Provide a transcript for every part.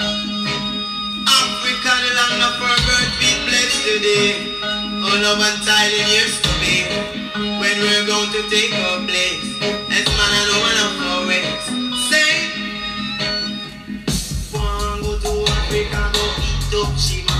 Africa, the land of our birth, be blessed today. Oh, love and tiling years to be. When we're going to take our place. As man and woman of our race. Say, go to Africa, go eat up, she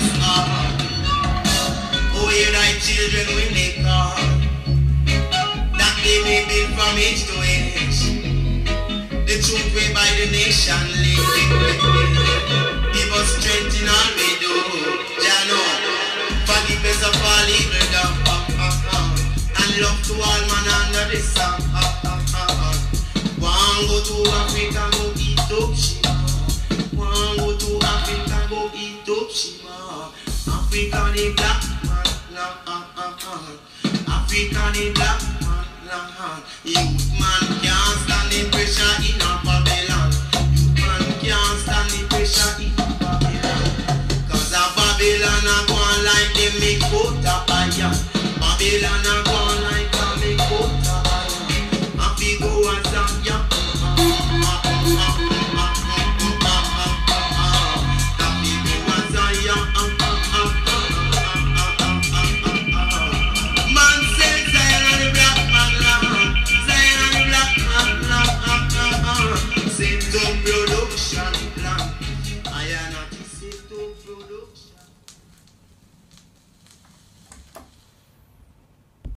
Oh, go on like them me quota higher. One go to Zion, we go chant and the lion. One go to Zion, we go chant and to the lion. I will yes the lion. Come on, me down, I will yes the lion. Africa, hold on to for birthday place today. Say no love and kindness used to be. When we come to take our place, it's man and woman up for way. Oh, will you thy children when they call. That they may be from age to age. The truth way by the nation live. Give us strength in all we do. Jano. Forgive us of all evil. And love to all man under the sun. One go to Africa, go eat up. One go to Africa, go eat up Shima. Africa the black man, nah, uh, uh, uh. Africa the black man, uh. Youth man can't stand the pressure in a Babylon. Youth man can't stand the pressure in a Babylon. Cause a Babylon a go like them make quota higher. Babylon a